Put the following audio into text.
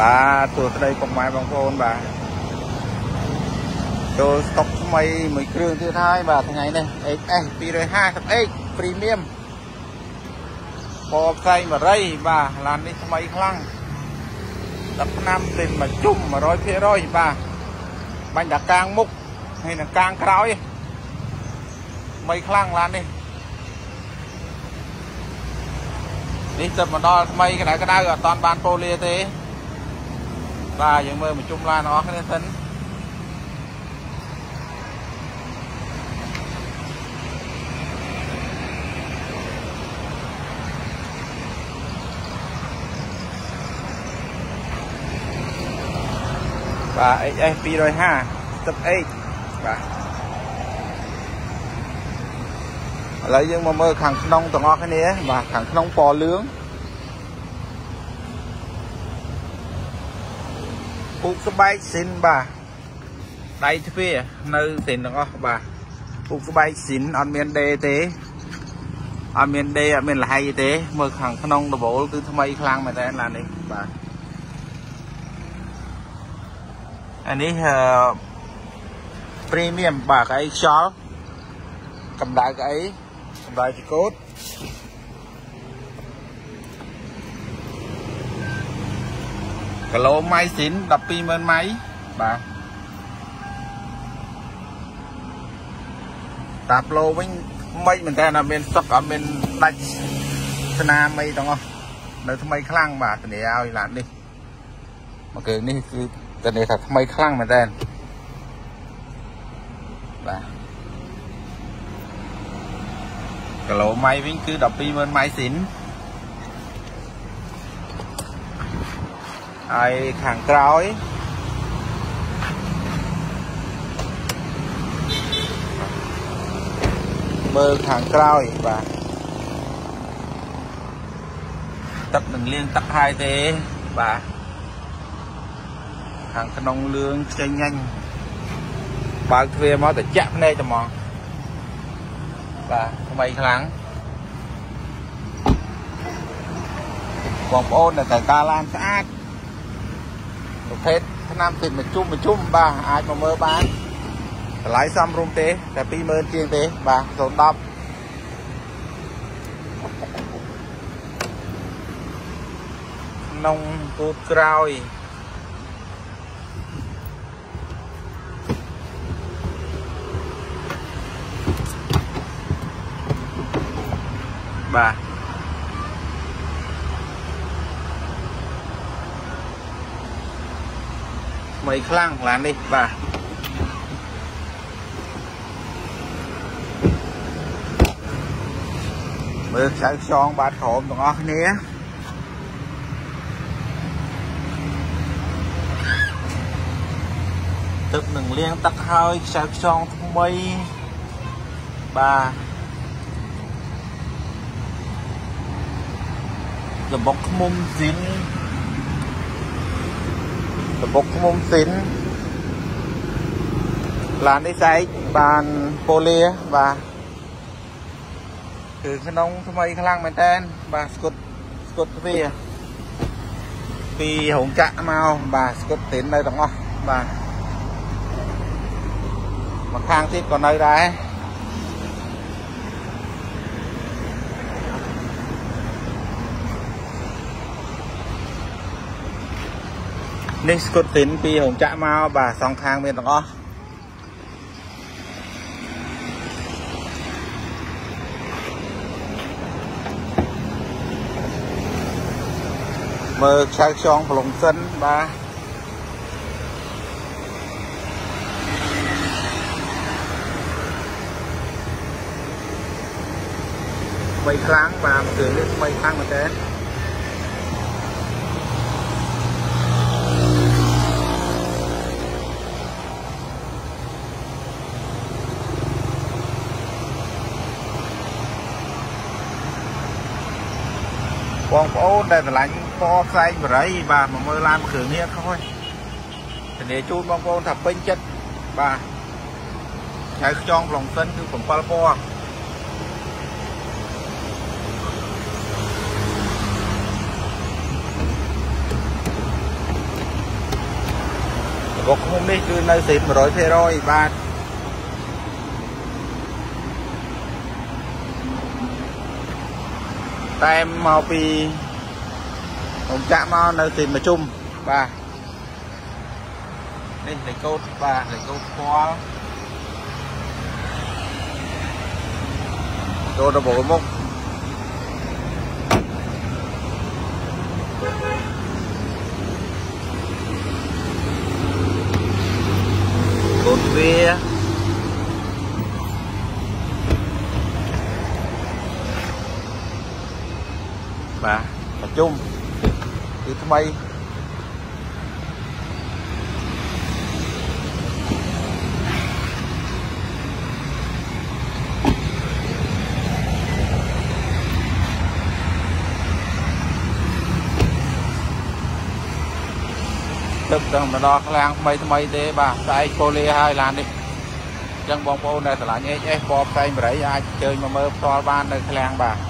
បាទទូស្ដីពុកម៉ែបងប្អូនបាទចូលស្តុកថ្មីមួយគ្រឿងទៀតហើយបាទថ្ងៃនេះ XS 250X Premium ពណ៌ផ្សែងបរិយបាទឡាននេះថ្មីខ្លាំងដឹកឆ្នាំទិញមកជុំ100%បាទបាញ់តាកាងមុខហើយនឹងកាងក្រោយថ្មីខ្លាំងឡាននេះនេះទៅមកដល់ថ្មីក្តៅក្តៅអត់តាន់បានប៉ូលាទេ បាទយើងមើលមកជុំឡានរបស់គ្នាសិនបាទ XS 250 Step 8បាទឥឡូវយើងមកមើលខាងក្នុងទាំងអស់គ្នាបាទខាងក្នុងពណ៌លឿង ពូកស្បែកស៊ីនបាទដៃទ្វារនៅស៊ីនទាំងអស់បាទពូកស្បែកស៊ីនអត់មានដេទេអត់មានដេអត់មានលហៃទេ មើលខាងក្នុងដបូលគឺថ្មីខ្លាំងមែនតើឡាននេះបាទអានេះអឺ premium បាទកៅអីខ្យល់កម្ដៅកៅអីកម្ដៅទីកូត គីឡូម៉ៃស៊ីន120,000ម៉ៃបាទតាប្លូវិញមិនមែនតែអត់មានសុកអត់មានដាច់ស្នាមអីទាំងអស់នៅថ្មីខ្លាំងបាទធានាឲ្យឡាននេះមកគ្រឿងនេះគឺធានាថាថ្មីខ្លាំងមែនតើបាទគីឡូម៉ៃវិញគឺ120,000ម៉ៃស៊ីន ហើយខាងក្រោយមើលខាងក្រោយបាទទឹកនឹងលាងទឹកហើយទេបាទខាងក្នុងលឿងខ្ចីញ៉ាញ់បើកទ្វារមកទៅចាក់ភ្នែកតែហ្មងបាទថ្មីខ្លាំងបងប្អូនដែលត្រូវការឡានស្អាត ប្រភេទឆ្នាំតិចមួយជុំមួយជុំបាទអាចមកមើលបានតម្លៃសមរម្យទេតែ20000ជាងទេបាទ010ក្នុងពូតក្រោយបាទ ថ្មីខ្លាំងឡាននេះបាទមើលខ្សែខ្យងបាតក្រោមទាំងអស់គ្នាទឹកនឹងលាងទឹកហើយខ្សែខ្យងថ្មីបាទលបុកឃុំស៊ីន លបុកឃុំស៊ីនឡាននេះស្អែកបានប៉ូលីបាទគឺក្នុងថ្មីខ្លាំងមែនតើបាទស្គុតស្គុតទ្វាពីរោងចក្រមកបាទស្គុតទីននៅទាំងអស់បាទមកខាងទៀតក៏នៅដែរ នេះស្គុតទីនពីរោងចក្រមកបាទសងខាងមានទាំងអស់មើលខ្សែខ្យងប្រឡងសិនបាទថ្មីខ្លាំងបាទគ្រឿងនេះថ្មីខ្លាំងមែនតើ បងប្អូនដែលឆ្លាញ់ពណ៌ផ្សែងបរិយបាទមកមើលឡានគ្រឿងនេះខុសទេធានាជូនបងប្អូនថាពេញចិត្តបាទឆៅខ្យងប្លុងសិនគឺ7ពណ៌បុកឃុំនេះគឺនៅសេត100%បាទ តែមកពីខ្ញុំចាក់មកនៅសេតមកជុំបាទនេះលេខកូដបាទលេខកូដស្គាល់ចូលដល់ប្រមុខកូនវា បាទប្រជុំគឺថ្មីទឹកដល់មកដល់ខ្លាំងថ្មីថ្មីទេបាទស្អែកប៉ូលីហើយឡាននេះអញ្ចឹងបងប្អូនដែលឆ្លាញ់ HS ពណ៌ផ្សេងបរិយអាចជើញមកមើលផ្ទាល់បាននៅខ្លាំងបាទ